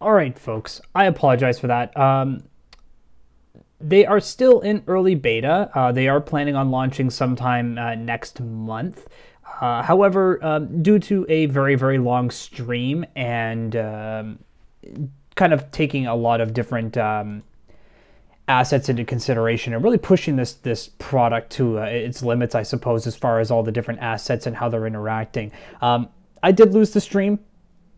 All right, folks. I apologize for that. Um, they are still in early beta. Uh, they are planning on launching sometime uh, next month. Uh, however, um, due to a very, very long stream and um, kind of taking a lot of different um, assets into consideration and really pushing this this product to uh, its limits, I suppose, as far as all the different assets and how they're interacting. Um, I did lose the stream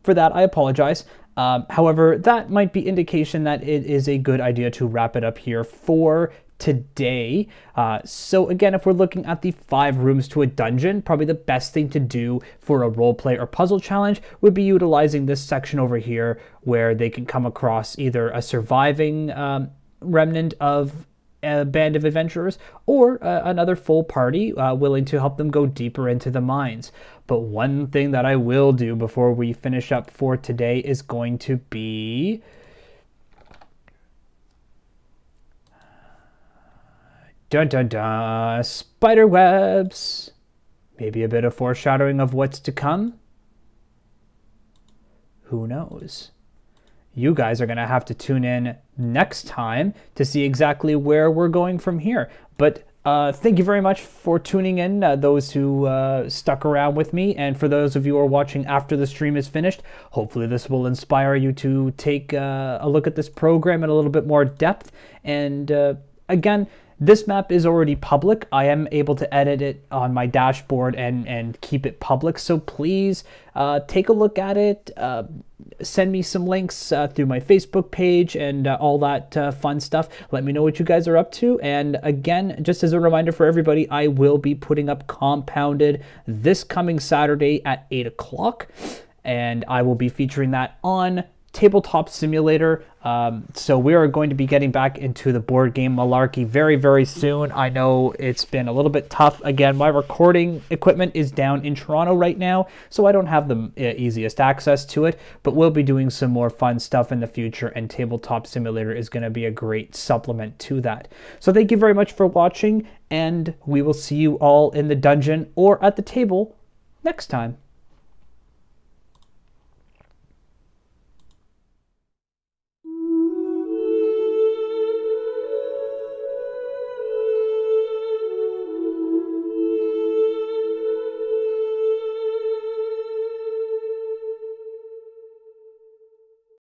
for that. I apologize. Um, however, that might be indication that it is a good idea to wrap it up here for today. Uh, so again, if we're looking at the five rooms to a dungeon, probably the best thing to do for a roleplay or puzzle challenge would be utilizing this section over here where they can come across either a surviving um, remnant of a band of adventurers or uh, another full party uh, willing to help them go deeper into the mines. But one thing that I will do before we finish up for today is going to be. Dun dun dun! Spider webs! Maybe a bit of foreshadowing of what's to come? Who knows? You guys are going to have to tune in next time to see exactly where we're going from here. But uh, thank you very much for tuning in, uh, those who uh, stuck around with me. And for those of you who are watching after the stream is finished, hopefully this will inspire you to take uh, a look at this program in a little bit more depth. And uh, again, this map is already public. I am able to edit it on my dashboard and, and keep it public. So please uh, take a look at it. Uh, send me some links uh, through my Facebook page and uh, all that uh, fun stuff. Let me know what you guys are up to. And again, just as a reminder for everybody, I will be putting up Compounded this coming Saturday at 8 o'clock. And I will be featuring that on Tabletop Simulator. Um, so we are going to be getting back into the board game malarkey very, very soon. I know it's been a little bit tough. Again, my recording equipment is down in Toronto right now, so I don't have the uh, easiest access to it, but we'll be doing some more fun stuff in the future, and Tabletop Simulator is going to be a great supplement to that. So thank you very much for watching, and we will see you all in the dungeon or at the table next time.